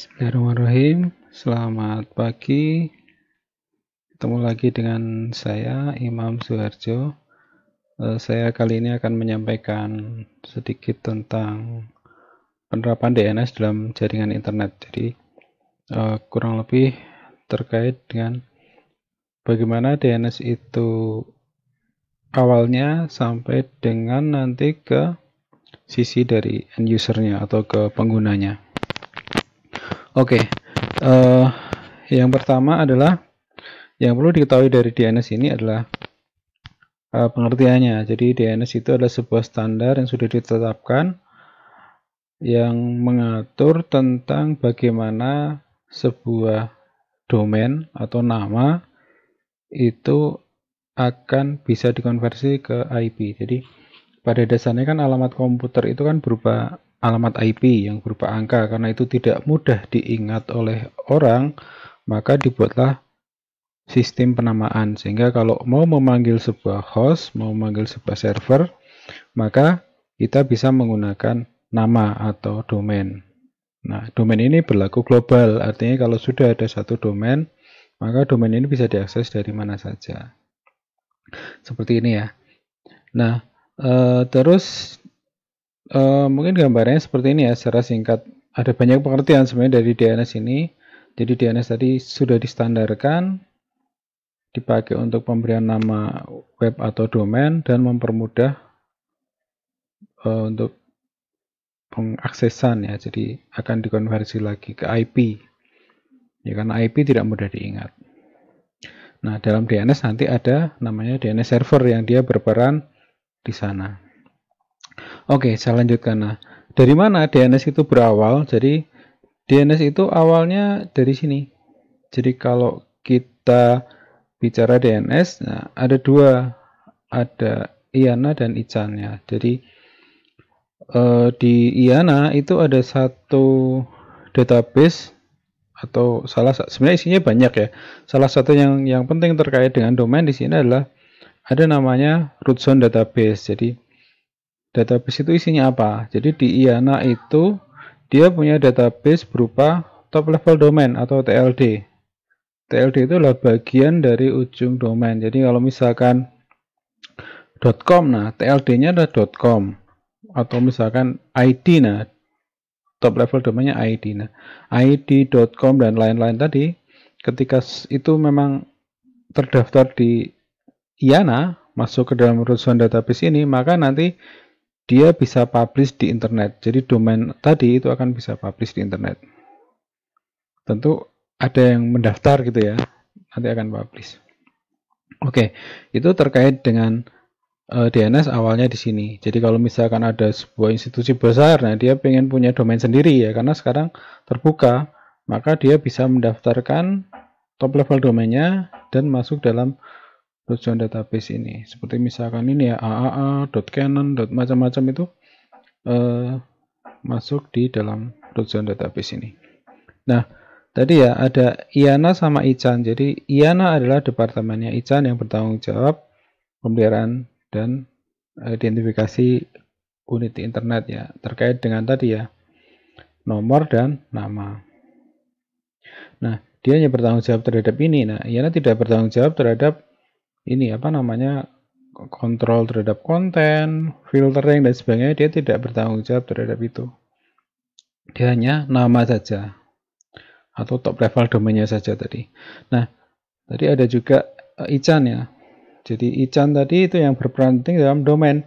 Bismillahirrahmanirrahim. Selamat pagi. Ketemu lagi dengan saya Imam Suharjo. Eh, saya kali ini akan menyampaikan sedikit tentang penerapan DNS dalam jaringan internet. Jadi eh, kurang lebih terkait dengan bagaimana DNS itu awalnya sampai dengan nanti ke sisi dari end usernya atau ke penggunanya. Oke, okay. uh, eh, yang pertama adalah yang perlu diketahui dari DNS ini adalah uh, pengertiannya. Jadi DNS itu adalah sebuah standar yang sudah ditetapkan yang mengatur tentang bagaimana sebuah domain atau nama itu akan bisa dikonversi ke IP. Jadi pada dasarnya kan alamat komputer itu kan berupa alamat IP yang berupa angka. Karena itu tidak mudah diingat oleh orang maka dibuatlah sistem penamaan. Sehingga kalau mau memanggil sebuah host mau memanggil sebuah server maka kita bisa menggunakan nama atau domain. Nah domain ini berlaku global. Artinya kalau sudah ada satu domain maka domain ini bisa diakses dari mana saja. Seperti ini ya. Nah e, terus Uh, mungkin gambarnya seperti ini ya secara singkat. Ada banyak pengertian sebenarnya dari DNS ini. Jadi DNS tadi sudah distandarkan, dipakai untuk pemberian nama web atau domain dan mempermudah uh, untuk pengaksesan ya. Jadi akan dikonversi lagi ke IP. Ya karena IP tidak mudah diingat. Nah, dalam DNS nanti ada namanya DNS server yang dia berperan di sana. Oke, saya lanjutkan. Nah, dari mana DNS itu berawal? Jadi DNS itu awalnya dari sini. Jadi kalau kita bicara DNS, nah ada dua, ada IANA dan ICAN ya. Jadi eh, di IANA itu ada satu database atau salah sebenarnya isinya banyak ya. Salah satu yang yang penting terkait dengan domain di sini adalah ada namanya root zone database. Jadi database itu isinya apa? Jadi di IANA itu dia punya database berupa top level domain atau TLD. TLD itu adalah bagian dari ujung domain. Jadi kalau misalkan .com, nah TLD-nya adalah .com atau misalkan ID, nah top level domainnya ID. Nah ID.com dan lain-lain tadi, ketika itu memang terdaftar di IANA masuk ke dalam urusan database ini, maka nanti dia bisa publish di internet. Jadi domain tadi itu akan bisa publish di internet. Tentu ada yang mendaftar gitu ya, nanti akan publish. Oke, itu terkait dengan uh, eh, DNS awalnya di sini. Jadi kalau misalkan ada sebuah institusi besar, nah dia pengen punya domain sendiri ya, karena sekarang terbuka, maka dia bisa mendaftarkan top level domainnya dan masuk dalam tujuan database ini. Seperti misalkan ini ya AAA, .canon, macam-macam itu eh, masuk di dalam tujuan database ini. Nah, tadi ya ada IANA sama ICAN. Jadi IANA adalah departemennya ICAN yang bertanggung jawab pemeliharaan dan identifikasi unit internet ya terkait dengan tadi ya nomor dan nama. Nah, dia hanya bertanggung jawab terhadap ini. Nah, IANA tidak bertanggung jawab terhadap ini apa namanya kontrol terhadap konten, filtering dan sebagainya dia tidak bertanggung jawab terhadap itu. Dia hanya nama saja atau top level domainnya saja tadi. Nah, tadi ada juga uh, ICAN ya. Jadi ICAN tadi itu yang berperan penting dalam domain.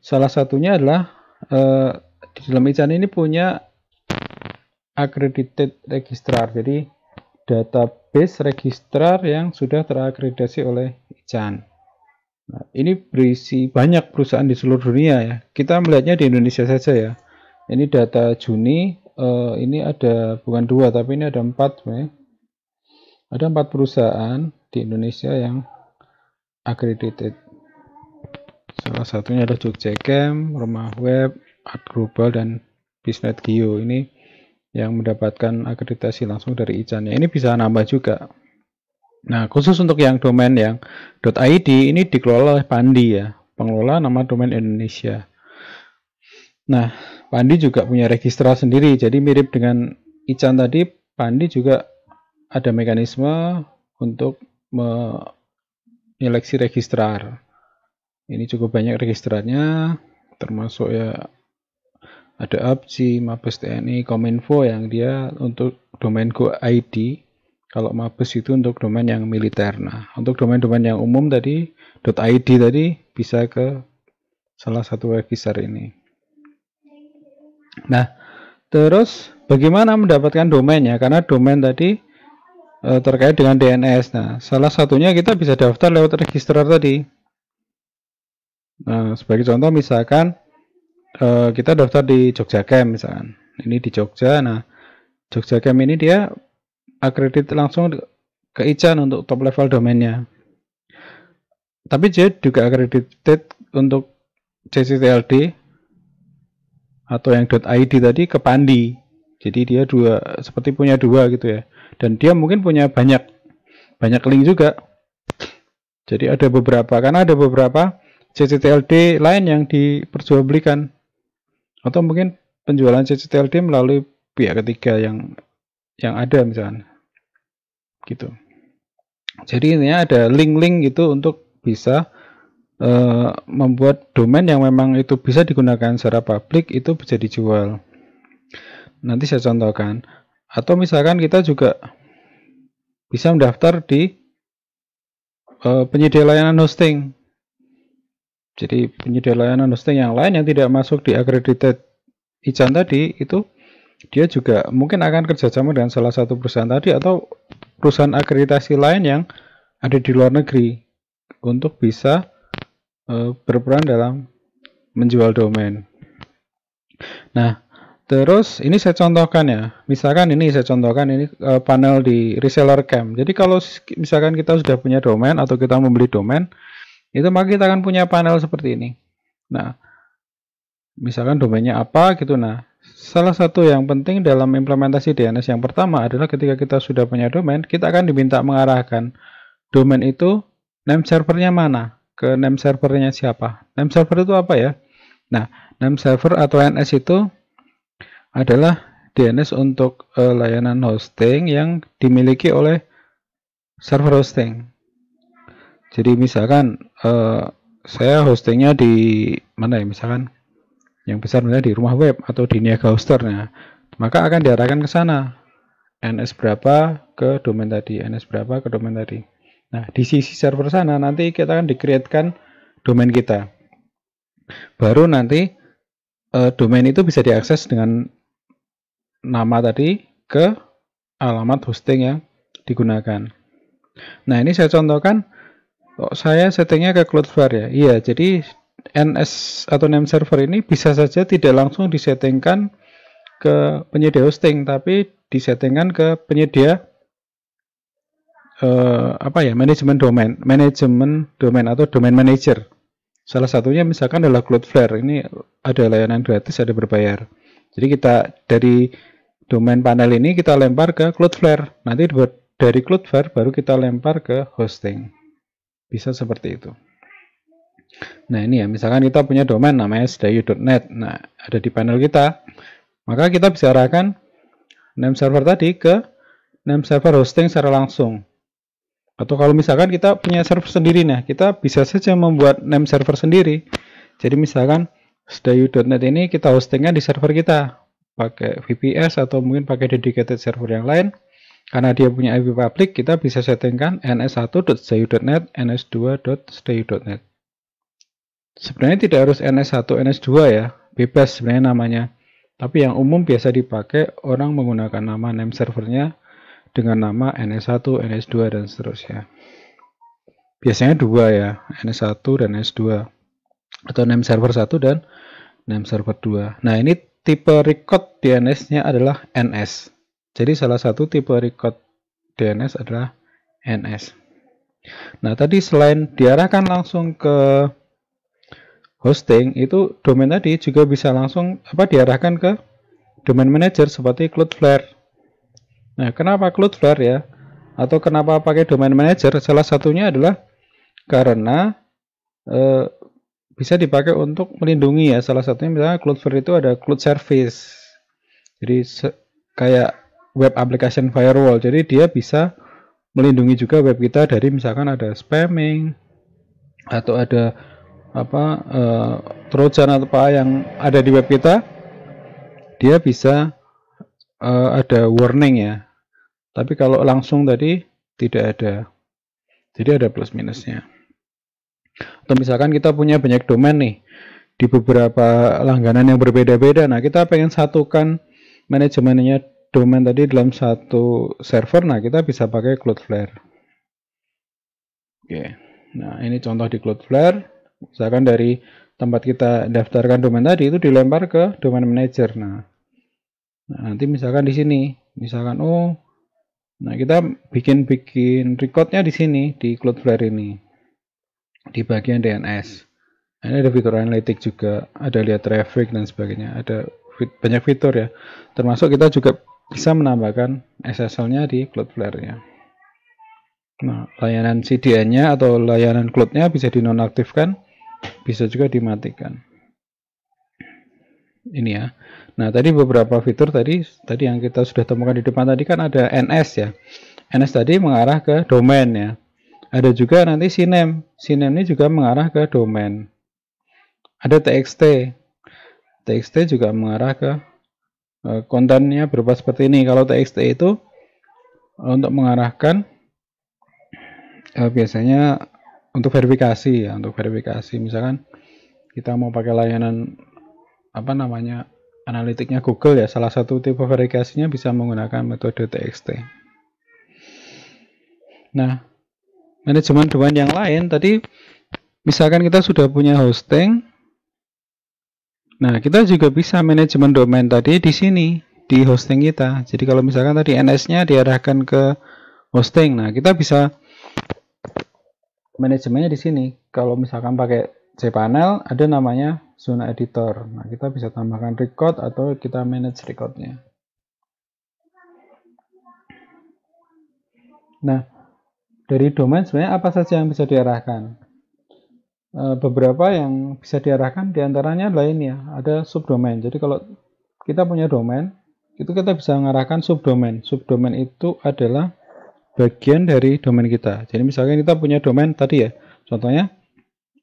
Salah satunya adalah uh, di dalam ICAN ini punya accredited registrar. Jadi database registrar yang sudah terakreditasi oleh ICAN. Nah, ini berisi banyak perusahaan di seluruh dunia ya. Kita melihatnya di Indonesia saja ya. Ini data Juni, uh, ini ada bukan dua tapi ini ada empat ya. Ada empat perusahaan di Indonesia yang accredited. Salah satunya ada Jogjacam, Rumah Web, Art Global, dan Bisnet Geo. Ini yang mendapatkan akreditasi langsung dari ICAN. Ya, ini bisa nambah juga. Nah, khusus untuk yang domain yang .id ini dikelola oleh Pandi ya, pengelola nama domain Indonesia. Nah, Pandi juga punya registrar sendiri, jadi mirip dengan Ican tadi, Pandi juga ada mekanisme untuk menyeleksi registrar. Ini cukup banyak registrarnya, termasuk ya ada APSI, Mabes TNI, Kominfo yang dia untuk domain Go ID. Kalau Mabes itu untuk domain yang militer. Nah, untuk domain-domain yang umum tadi .id tadi bisa ke salah satu register ini. Nah, terus bagaimana mendapatkan domainnya? Karena domain tadi e, terkait dengan DNS. Nah, salah satunya kita bisa daftar lewat registrar tadi. Nah, sebagai contoh misalkan uh, kita daftar di Jogja Camp misalkan. Ini di Jogja. Nah, Jogja Camp ini dia akredit langsung ke ICAN untuk top level domainnya. Tapi dia juga accredited untuk CCTLD atau yang .id tadi ke Pandi. Jadi dia dua seperti punya dua gitu ya. Dan dia mungkin punya banyak banyak link juga. Jadi ada beberapa karena ada beberapa CCTLD lain yang diperjualbelikan atau mungkin penjualan CCTLD melalui pihak ketiga yang yang ada misalnya. Gitu. Jadi intinya ada link-link gitu untuk bisa uh, membuat domain yang memang itu bisa digunakan secara publik itu bisa dijual. Nanti saya contohkan. Atau misalkan kita juga bisa mendaftar di uh, penyedia layanan hosting jadi penyedia layanan hosting yang lain yang tidak masuk di accredited IJAN tadi itu dia juga mungkin akan kerjasama dengan salah satu perusahaan tadi atau perusahaan akreditasi lain yang ada di luar negeri untuk bisa uh, berperan dalam menjual domain. Nah, terus ini saya contohkan ya. Misalkan ini saya contohkan ini uh, panel di reseller camp. Jadi kalau misalkan kita sudah punya domain atau kita membeli domain, itu maka kita akan punya panel seperti ini. Nah, misalkan domainnya apa gitu. Nah, salah satu yang penting dalam implementasi DNS yang pertama adalah ketika kita sudah punya domain, kita akan diminta mengarahkan domain itu name servernya mana, ke name servernya siapa. Name server itu apa ya? Nah, name server atau NS itu adalah DNS untuk uh, layanan hosting yang dimiliki oleh server hosting. Jadi misalkan uh, saya hostingnya di mana ya? Misalkan yang besar misalnya di rumah web atau di Niaga Hoster. Nah maka akan diarahkan ke sana. NS berapa ke domain tadi? NS berapa ke domain tadi? Nah di sisi server sana nanti kita akan dikreatkan domain kita. Baru nanti uh, domain itu bisa diakses dengan nama tadi ke alamat hosting yang digunakan. Nah ini saya contohkan Kok saya settingnya ke Cloudflare ya? Iya, jadi NS atau name server ini bisa saja tidak langsung disettingkan ke penyedia hosting, tapi disettingkan ke penyedia uh, apa ya manajemen domain, manajemen domain atau domain manager. Salah satunya misalkan adalah Cloudflare. Ini ada layanan gratis, ada berbayar. Jadi kita dari domain panel ini kita lempar ke Cloudflare. Nanti dari Cloudflare baru kita lempar ke hosting. Bisa seperti itu. Nah ini ya, misalkan kita punya domain namanya sedayu.net. Nah, ada di panel kita. Maka kita bisa arahkan name server tadi ke name server hosting secara langsung. Atau kalau misalkan kita punya server sendiri, nah kita bisa saja membuat name server sendiri. Jadi misalkan sedayu.net ini kita hostingnya di server kita. Pakai VPS atau mungkin pakai dedicated server yang lain. Karena dia punya IP public, kita bisa settingkan ns1.stayu.net, ns2.stayu.net. Sebenarnya tidak harus ns1, ns2 ya, bebas sebenarnya namanya. Tapi yang umum biasa dipakai orang menggunakan nama name servernya dengan nama ns1, ns2 dan seterusnya. Biasanya dua ya, ns1 dan ns2 atau name server 1 dan name server 2. Nah, ini tipe record DNS-nya adalah NS. Jadi salah satu tipe record DNS adalah NS. Nah, tadi selain diarahkan langsung ke hosting, itu domain tadi juga bisa langsung apa diarahkan ke domain manager seperti Cloudflare. Nah, kenapa Cloudflare ya? Atau kenapa pakai domain manager? Salah satunya adalah karena e, bisa dipakai untuk melindungi ya. Salah satunya misalnya Cloudflare itu ada Cloud Service. Jadi kayak web application firewall. Jadi dia bisa melindungi juga web kita dari misalkan ada spamming atau ada apa uh, trojan atau apa yang ada di web kita dia bisa uh, ada warning ya. Tapi kalau langsung tadi tidak ada. Jadi ada plus minusnya. Atau misalkan kita punya banyak domain nih di beberapa langganan yang berbeda-beda. Nah kita pengen satukan manajemennya domain tadi dalam satu server nah kita bisa pakai Cloudflare. Oke nah ini contoh di Cloudflare. Misalkan dari tempat kita daftarkan domain tadi itu dilempar ke domain manager nah, nah nanti misalkan di sini misalkan oh nah kita bikin bikin recordnya di sini di Cloudflare ini di bagian DNS nah, ini ada fitur analitik juga ada lihat traffic dan sebagainya ada banyak fitur ya. Termasuk kita juga bisa menambahkan SSL-nya di Cloudflare ya Nah, layanan CDN-nya atau layanan cloud-nya bisa dinonaktifkan bisa juga dimatikan. Ini ya. Nah tadi beberapa fitur tadi tadi yang kita sudah temukan di depan tadi kan ada NS ya. NS tadi mengarah ke domain ya. Ada juga nanti sinem sinem ini juga mengarah ke domain. Ada TXT TXT juga mengarah ke kontennya berupa seperti ini. Kalau TXT itu untuk mengarahkan uh, biasanya untuk verifikasi ya untuk verifikasi. Misalkan kita mau pakai layanan apa namanya analitiknya Google ya salah satu tipe verifikasinya bisa menggunakan metode TXT. Nah manajemen domain yang lain tadi misalkan kita sudah punya hosting nah kita juga bisa manajemen domain tadi di sini di hosting kita jadi kalau misalkan tadi NS nya diarahkan ke hosting nah kita bisa manajemennya di sini. Kalau misalkan pakai cPanel, ada namanya zona editor. Nah, kita bisa tambahkan record atau kita manage recordnya. Nah, dari domain sebenarnya apa saja yang bisa diarahkan? E, beberapa yang bisa diarahkan di antaranya lain ya, ada subdomain. Jadi kalau kita punya domain, itu kita bisa mengarahkan subdomain. Subdomain itu adalah bagian dari domain kita. Jadi misalnya kita punya domain tadi ya, contohnya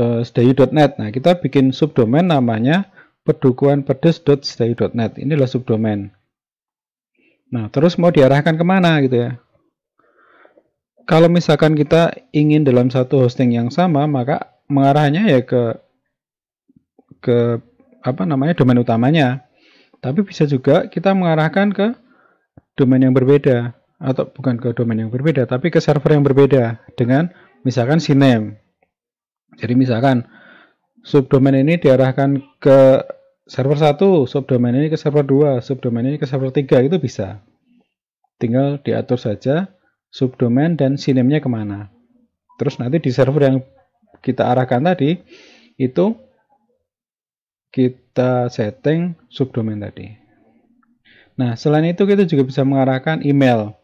uh, sedayu.net. Nah, kita bikin subdomain namanya pedukuhan pedes.sedayu.net. Inilah subdomain. Nah, terus mau diarahkan ke mana gitu ya. Kalau misalkan kita ingin dalam satu hosting yang sama, maka mengarahnya ya ke ke apa namanya domain utamanya. Tapi bisa juga kita mengarahkan ke domain yang berbeda atau bukan ke domain yang berbeda tapi ke server yang berbeda dengan misalkan sinem jadi misalkan subdomain ini diarahkan ke server 1 subdomain ini ke server 2 subdomain ini ke server 3 itu bisa. Tinggal diatur saja subdomain dan sinemnya ke mana. Terus nanti di server yang kita arahkan tadi itu kita setting subdomain tadi nah selain itu kita juga bisa mengarahkan email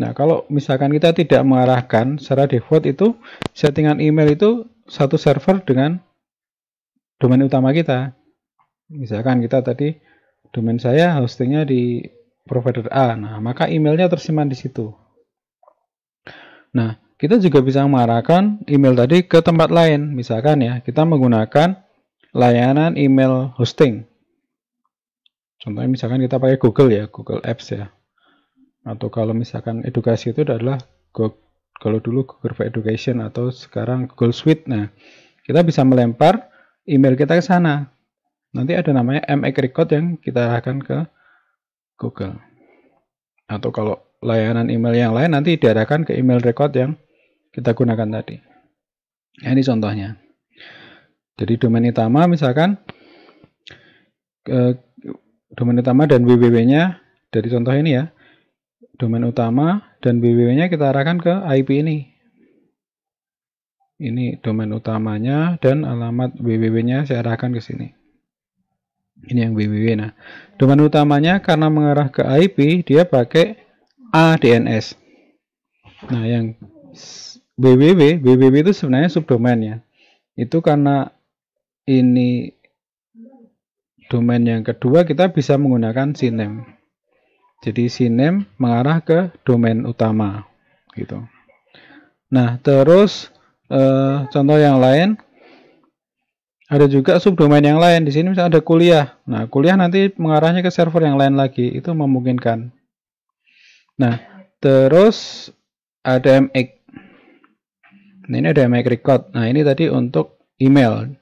Nah, kalau misalkan kita tidak mengarahkan secara default itu settingan email itu satu server dengan domain utama kita. Misalkan kita tadi domain saya hostingnya di provider A, nah maka emailnya tersimpan di situ. Nah, kita juga bisa mengarahkan email tadi ke tempat lain. Misalkan ya, kita menggunakan layanan email hosting. Contohnya misalkan kita pakai Google ya, Google Apps ya atau kalau misalkan edukasi itu adalah Go, kalau dulu Google for Education atau sekarang Google Suite. Nah, kita bisa melempar email kita ke sana. Nanti ada namanya MX Record yang kita arahkan ke Google. Atau kalau layanan email yang lain nanti diarahkan ke email record yang kita gunakan tadi. Nah, ini contohnya. Jadi domain utama misalkan domain utama dan www-nya dari contoh ini ya domain utama dan www-nya kita arahkan ke IP ini. Ini domain utamanya dan alamat www-nya saya arahkan ke sini. Ini yang www. Nah, domain utamanya karena mengarah ke IP dia pakai ADNS. Nah, yang www, www itu sebenarnya subdomain ya. Itu karena ini domain yang kedua kita bisa menggunakan sinem. Jadi CNAME mengarah ke domain utama gitu. Nah, terus eh, contoh yang lain ada juga subdomain yang lain. Di sini misalnya ada kuliah. Nah, kuliah nanti mengarahnya ke server yang lain lagi. Itu memungkinkan. Nah, terus ada MX. Nah, ini ada MX record. Nah, ini tadi untuk email.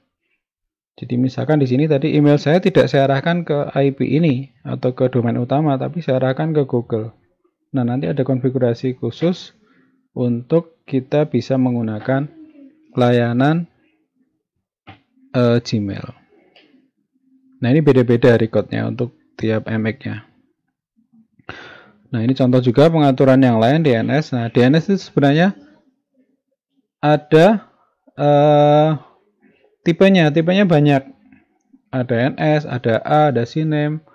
Jadi misalkan di sini tadi email saya tidak saya arahkan ke IP ini atau ke domain utama, tapi saya arahkan ke Google. Nah, nanti ada konfigurasi khusus untuk kita bisa menggunakan layanan uh, Gmail. Nah, ini beda-beda recordnya untuk tiap MX-nya. Nah, ini contoh juga pengaturan yang lain DNS. Nah, DNS itu sebenarnya ada uh, tipenya tipenya banyak. Ada NS ada A ada Sinem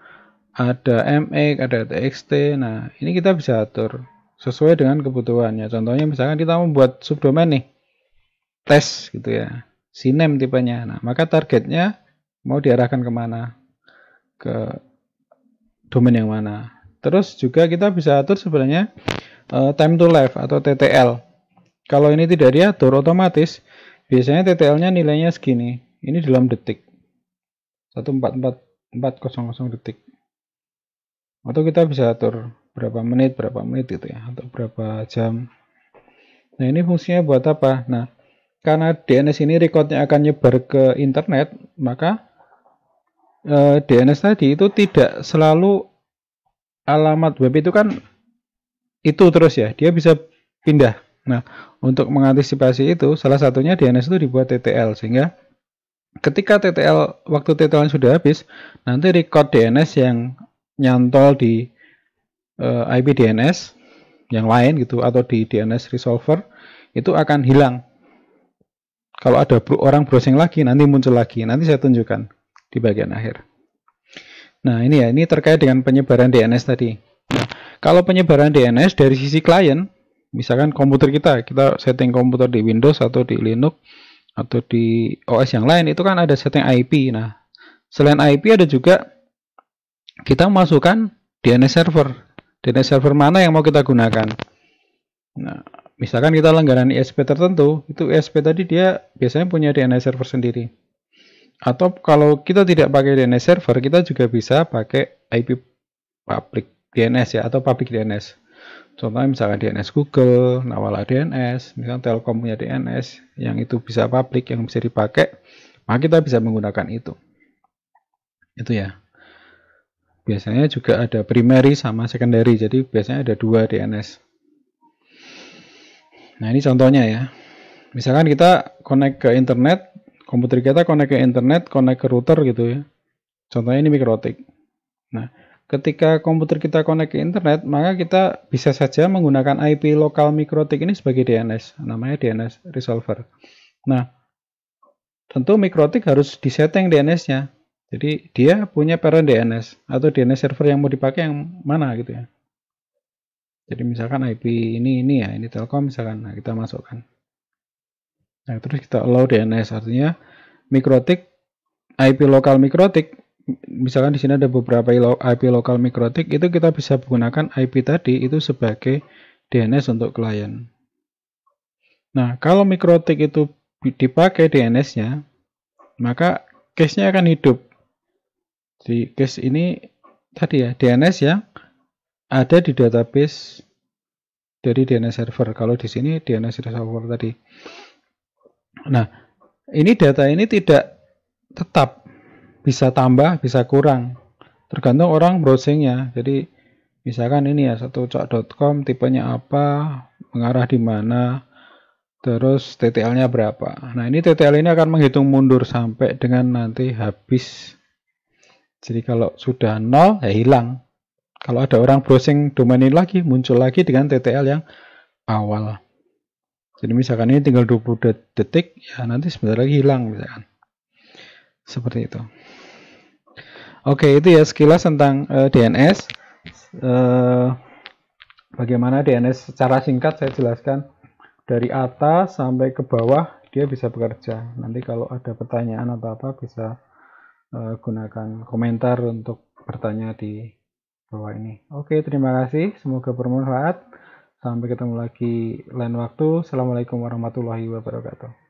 ada MX ada TXT nah ini kita bisa atur sesuai dengan kebutuhannya. Contohnya misalkan kita membuat subdomain nih tes gitu ya. Sinem tipenya. Nah maka targetnya mau diarahkan ke mana? Ke domain yang mana? Terus juga kita bisa atur sebenarnya uh, time to live atau TTL kalau ini tidak diatur otomatis Biasanya TTL-nya nilainya segini. Ini dalam detik. 144400 detik. Atau kita bisa atur berapa menit, berapa menit gitu ya, atau berapa jam. Nah, ini fungsinya buat apa? Nah, karena DNS ini recordnya akan nyebar ke internet, maka eh, DNS tadi itu tidak selalu alamat web itu kan itu terus ya, dia bisa pindah Nah, untuk mengantisipasi itu, salah satunya DNS itu dibuat TTL sehingga ketika TTL waktu TTL sudah habis, nanti record DNS yang nyantol di uh, eh, IP DNS yang lain gitu atau di DNS resolver itu akan hilang. Kalau ada orang browsing lagi, nanti muncul lagi. Nanti saya tunjukkan di bagian akhir. Nah, ini ya, ini terkait dengan penyebaran DNS tadi. Nah, kalau penyebaran DNS dari sisi klien, misalkan komputer kita kita setting komputer di Windows atau di Linux atau di OS yang lain itu kan ada setting IP nah selain IP ada juga kita masukkan DNS server. DNS server mana yang mau kita gunakan? Nah misalkan kita langganan ISP tertentu itu ISP tadi dia biasanya punya DNS server sendiri. Atau kalau kita tidak pakai DNS server kita juga bisa pakai IP public DNS ya atau public DNS Contohnya misalkan DNS Google, Nawala DNS, misalnya Telkom punya DNS yang itu bisa publik, yang bisa dipakai, maka kita bisa menggunakan itu. Itu ya. Biasanya juga ada primary sama secondary, jadi biasanya ada dua DNS. Nah ini contohnya ya. Misalkan kita connect ke internet, komputer kita connect ke internet, connect ke router gitu ya. Contohnya ini mikrotik. Nah, ketika komputer kita connect ke internet, maka kita bisa saja menggunakan IP lokal mikrotik ini sebagai DNS, namanya DNS resolver. Nah, tentu mikrotik harus disetting DNS-nya. Jadi dia punya parent DNS atau DNS server yang mau dipakai yang mana gitu ya. Jadi misalkan IP ini ini ya, ini Telkom misalkan, nah kita masukkan. Nah, terus kita allow DNS artinya mikrotik IP lokal mikrotik misalkan di sini ada beberapa IP lokal mikrotik itu kita bisa menggunakan IP tadi itu sebagai DNS untuk klien. Nah, kalau mikrotik itu dipakai DNS-nya, maka case-nya akan hidup. Di case ini tadi ya, DNS yang ada di database dari DNS server. Kalau di sini DNS server tadi. Nah, ini data ini tidak tetap bisa tambah, bisa kurang. Tergantung orang browsingnya. Jadi misalkan ini ya satu cak.com tipenya apa, mengarah di mana, terus TTL-nya berapa. Nah ini TTL ini akan menghitung mundur sampai dengan nanti habis. Jadi kalau sudah nol ya hilang. Kalau ada orang browsing domain ini lagi, muncul lagi dengan TTL yang awal. Jadi misalkan ini tinggal 20 detik, ya nanti sebentar lagi hilang misalkan. Seperti itu. Oke, itu ya sekilas tentang uh, eh, DNS. Uh, eh, bagaimana DNS secara singkat saya jelaskan dari atas sampai ke bawah dia bisa bekerja. Nanti kalau ada pertanyaan atau apa bisa uh, gunakan komentar untuk bertanya di bawah ini. Oke, terima kasih. Semoga bermanfaat. Sampai ketemu lagi lain waktu. Assalamualaikum warahmatullahi wabarakatuh.